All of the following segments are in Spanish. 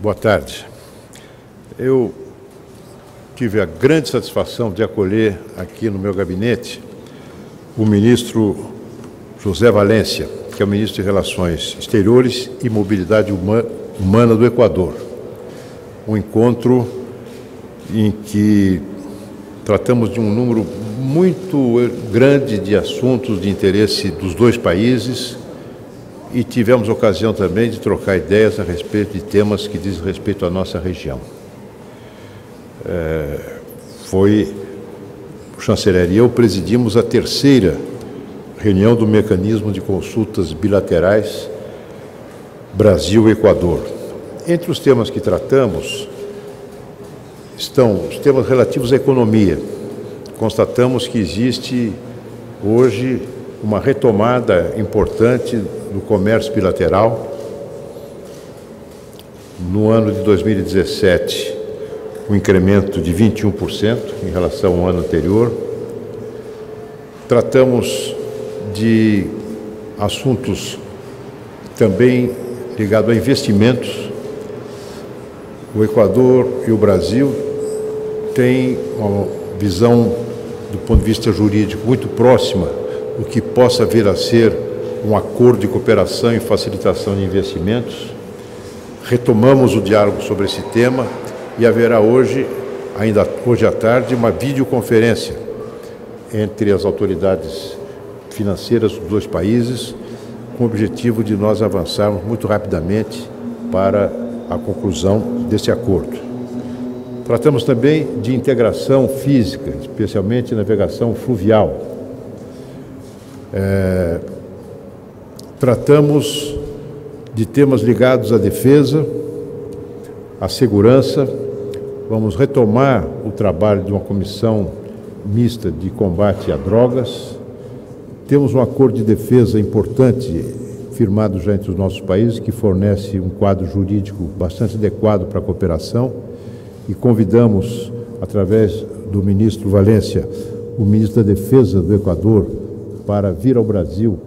Boa tarde. Eu tive a grande satisfação de acolher aqui no meu gabinete o ministro José Valência, que é o ministro de Relações Exteriores e Mobilidade Humana do Equador. Um encontro em que tratamos de um número muito grande de assuntos de interesse dos dois países e tivemos ocasião também de trocar ideias a respeito de temas que dizem respeito à nossa região. É, foi o chanceler e eu presidimos a terceira reunião do mecanismo de consultas bilaterais Brasil-Equador. Entre os temas que tratamos estão os temas relativos à economia. Constatamos que existe hoje uma retomada importante do comércio bilateral. No ano de 2017, um incremento de 21% em relação ao ano anterior. Tratamos de assuntos também ligados a investimentos. O Equador e o Brasil têm uma visão, do ponto de vista jurídico, muito próxima do que possa vir a ser um acordo de cooperação e facilitação de investimentos. Retomamos o diálogo sobre esse tema e haverá hoje, ainda hoje à tarde, uma videoconferência entre as autoridades financeiras dos dois países, com o objetivo de nós avançarmos muito rapidamente para a conclusão desse acordo. Tratamos também de integração física, especialmente navegação fluvial. É, tratamos de temas ligados à defesa, à segurança. Vamos retomar o trabalho de uma comissão mista de combate a drogas. Temos um acordo de defesa importante firmado já entre os nossos países que fornece um quadro jurídico bastante adequado para a cooperação e convidamos, através do ministro Valência, o ministro da Defesa do Equador para vir ao Brasil,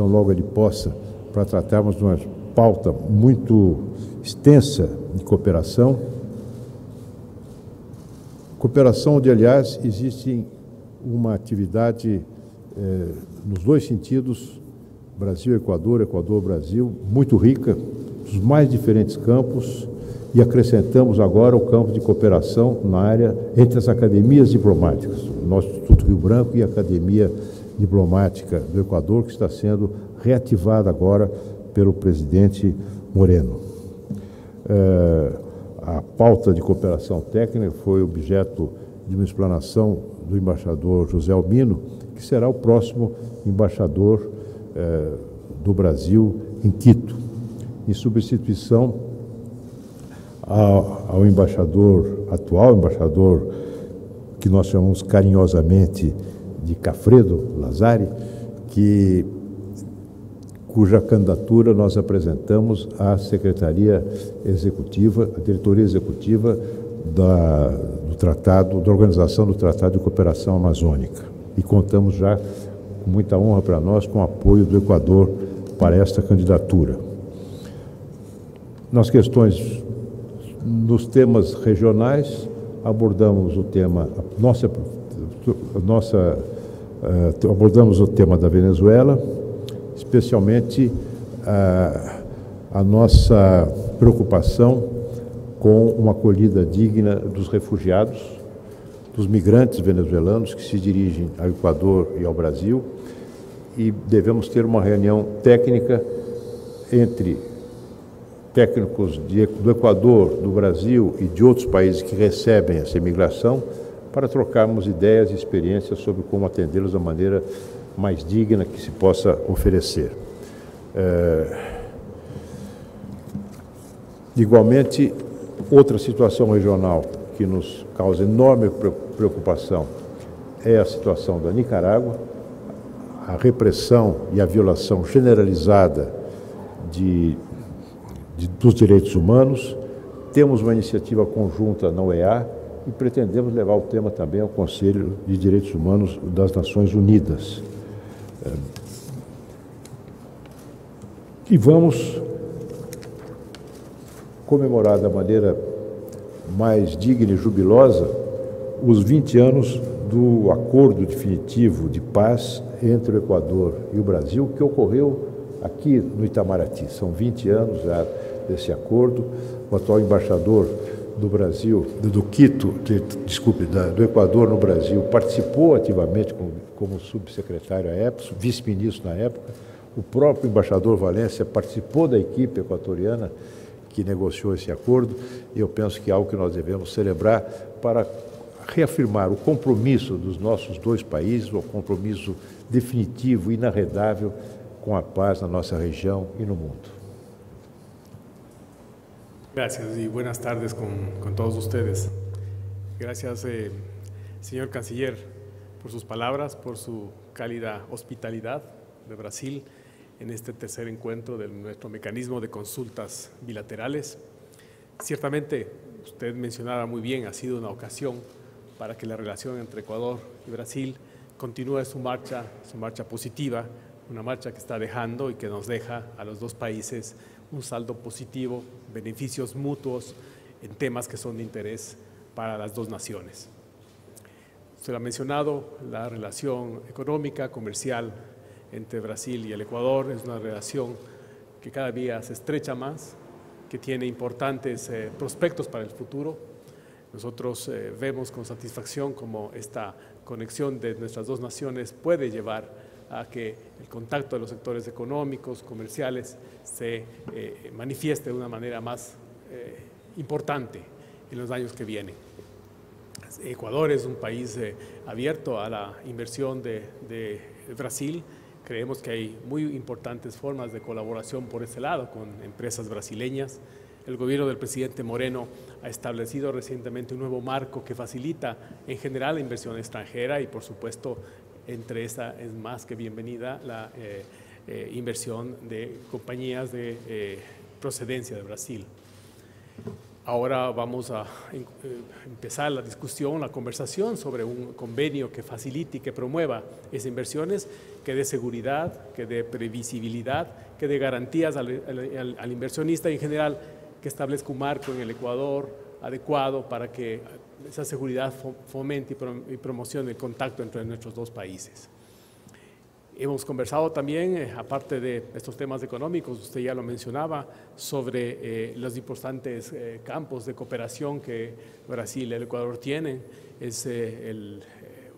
tão logo ele possa, para tratarmos de uma pauta muito extensa de cooperação. Cooperação onde, aliás, existe uma atividade eh, nos dois sentidos, Brasil-Equador, Equador-Brasil, muito rica, dos mais diferentes campos, e acrescentamos agora o campo de cooperação na área entre as academias diplomáticas, o nosso Instituto Rio Branco e a Academia Diplomática do Equador, que está sendo reativada agora pelo presidente Moreno. É, a pauta de cooperação técnica foi objeto de uma explanação do embaixador José Albino, que será o próximo embaixador é, do Brasil em Quito, em substituição ao embaixador atual, embaixador que nós chamamos carinhosamente de Cafredo Lazari, que cuja candidatura nós apresentamos à Secretaria Executiva, à Diretoria Executiva da, do Tratado, da Organização do Tratado de Cooperação Amazônica. E contamos já, com muita honra para nós, com o apoio do Equador para esta candidatura. Nas questões, nos temas regionais, abordamos o tema, nossa, nossa, uh, abordamos o tema da Venezuela, especialmente a, a nossa preocupação com uma acolhida digna dos refugiados, dos migrantes venezuelanos que se dirigem ao Equador e ao Brasil, e devemos ter uma reunião técnica entre técnicos de, do Equador, do Brasil e de outros países que recebem essa imigração para trocarmos ideias e experiências sobre como atendê-los da maneira mais digna que se possa oferecer. É... Igualmente, outra situação regional que nos causa enorme preocupação é a situação da Nicarágua, a repressão e a violação generalizada de, de, dos direitos humanos. Temos uma iniciativa conjunta na OEA e pretendemos levar o tema também ao Conselho de Direitos Humanos das Nações Unidas. E vamos comemorar da maneira mais digna e jubilosa os 20 anos do acordo definitivo de paz entre o Equador e o Brasil, que ocorreu aqui no Itamaraty. São 20 anos já desse acordo. O atual embaixador do Brasil, do Quito, de, desculpe, da, do Equador no Brasil, participou ativamente como, como subsecretário à época, vice-ministro na época. O próprio embaixador Valência participou da equipe equatoriana que negociou esse acordo, e eu penso que é algo que nós devemos celebrar para reafirmar o compromisso dos nossos dois países, o compromisso definitivo, inarredável com a paz na nossa região e no mundo. Gracias y buenas tardes con, con todos ustedes. Gracias, eh, señor canciller, por sus palabras, por su cálida hospitalidad de Brasil en este tercer encuentro de nuestro mecanismo de consultas bilaterales. Ciertamente, usted mencionaba muy bien, ha sido una ocasión para que la relación entre Ecuador y Brasil continúe su marcha, su marcha positiva, una marcha que está dejando y que nos deja a los dos países un saldo positivo, beneficios mutuos en temas que son de interés para las dos naciones. Se lo ha mencionado, la relación económica, comercial entre Brasil y el Ecuador es una relación que cada día se estrecha más, que tiene importantes eh, prospectos para el futuro. Nosotros eh, vemos con satisfacción cómo esta conexión de nuestras dos naciones puede llevar a que el contacto de los sectores económicos, comerciales, se eh, manifieste de una manera más eh, importante en los años que vienen. Ecuador es un país eh, abierto a la inversión de, de, Brasil. Creemos que hay muy importantes formas de colaboración por ese lado con empresas brasileñas. El gobierno del presidente Moreno ha establecido recientemente un nuevo marco que facilita en general la inversión extranjera y por supuesto entre esa es más que bienvenida la eh, eh, inversión de compañías de eh, procedencia de Brasil. Ahora vamos a empezar la discusión, la conversación sobre un convenio que facilite y que promueva esas inversiones, que dé seguridad, que dé previsibilidad, que dé garantías al, al, al inversionista en general que establezca un marco en el Ecuador adecuado para que esa seguridad fomente y promocione el contacto entre nuestros dos países. Hemos conversado también, eh, aparte de estos temas económicos, usted ya lo mencionaba, sobre eh, los importantes eh, campos de cooperación que Brasil y el Ecuador tienen. Es el,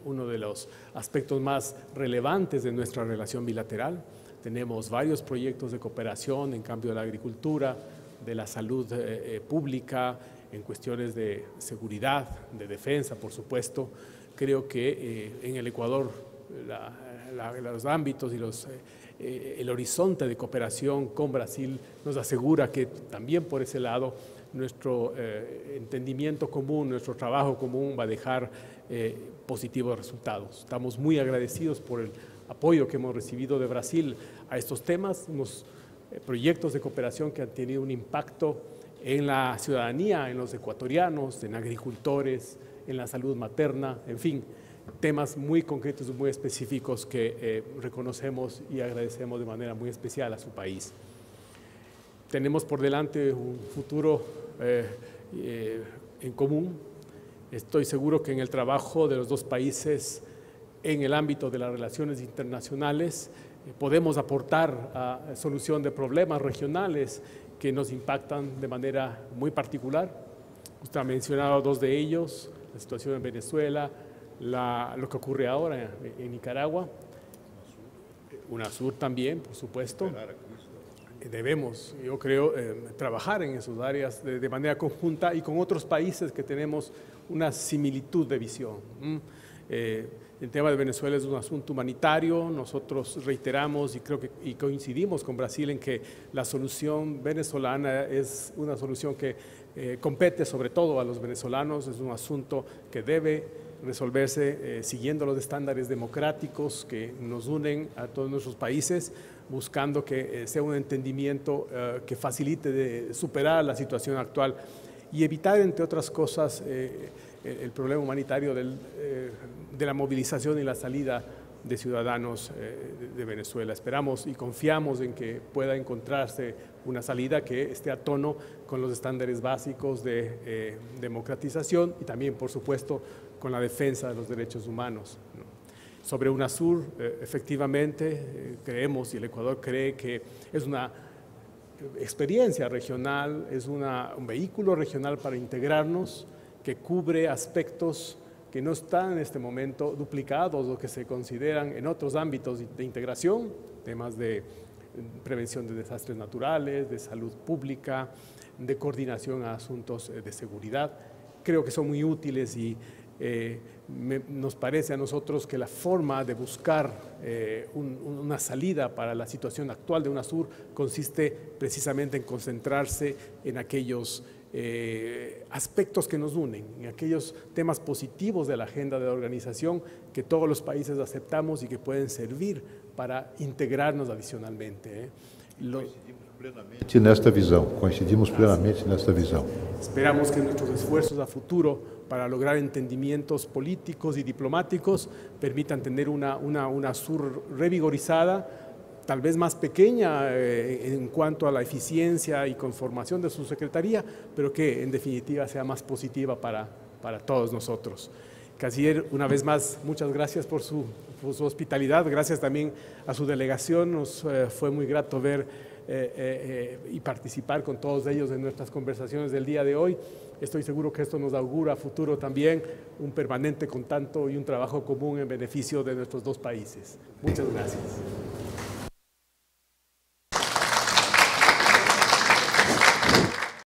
uno de los aspectos más relevantes de nuestra relación bilateral. Tenemos varios proyectos de cooperación en cambio de la agricultura, de la salud pública, en cuestiones de seguridad, de defensa, por supuesto. Creo que eh, en el Ecuador los ámbitos y los, eh, el horizonte de cooperación con Brasil nos asegura que también por ese lado nuestro eh, entendimiento común, nuestro trabajo común va a dejar positivos resultados. Estamos muy agradecidos por el apoyo que hemos recibido de Brasil a estos temas, unos proyectos de cooperación que han tenido un impacto en la ciudadanía, en los ecuatorianos, en agricultores, en la salud materna, en fin, temas muy concretos muy específicos que eh, reconocemos y agradecemos de manera muy especial a su país. Tenemos por delante un futuro eh, eh, en común. Estoy seguro que en el trabajo de los dos países en el ámbito de las relaciones internacionales podemos aportar a solución de problemas regionales que nos impactan de manera muy particular. Usted ha mencionado dos de ellos, la situación en Venezuela, lo que ocurre ahora en, Nicaragua, UNASUR también, por supuesto. Debemos, yo creo, eh, trabajar en esas áreas de, manera conjunta y con otros países que tenemos una similitud de visión. El tema de Venezuela es un asunto humanitario. Nosotros reiteramos y creo que y coincidimos con Brasil en que la solución venezolana es una solución que eh, compete sobre todo a los venezolanos. Es un asunto que debe resolverse eh, siguiendo los estándares democráticos que nos unen a todos nuestros países, buscando que eh, sea un entendimiento que facilite de superar la situación actual y evitar, entre otras cosas, el problema humanitario del, de la movilización y la salida de ciudadanos de Venezuela. Esperamos y confiamos en que pueda encontrarse una salida que esté a tono con los estándares básicos de democratización y también, por supuesto, con la defensa de los derechos humanos. Sobre UNASUR, efectivamente, creemos y el Ecuador cree que es una experiencia regional, es un vehículo regional para integrarnos que cubre aspectos que no están en este momento duplicados o que se consideran en otros ámbitos de integración, temas de prevención de desastres naturales, de salud pública, de coordinación a asuntos eh, de seguridad. Creo que son muy útiles y eh, nos parece a nosotros que la forma de buscar eh, una salida para la situación actual de UNASUR consiste precisamente en concentrarse en aquellos eh, aspectos que nos unen, en aquellos temas positivos de la agenda de la organización que todos los países aceptamos y que pueden servir para integrarnos adicionalmente. plenamente nesta visão, coincidimos plenamente nesta visão. Esperamos que nuestros esfuerzos a futuro para lograr entendimientos políticos y diplomáticos permitan tener una, una, una sur revigorizada, tal vez más pequeña eh, en cuanto a la eficiencia y conformación de su secretaría, pero que en definitiva sea más positiva para, para todos nosotros. Canciller, una vez más, muchas gracias por su, por su hospitalidad, gracias también a su delegación, nos eh, fue muy grato ver eh, eh, y participar con todos ellos en nuestras conversaciones del día de hoy. Estoy seguro que esto nos augura a futuro también un permanente contacto y un trabajo común en beneficio de nuestros dos países. Muchas gracias.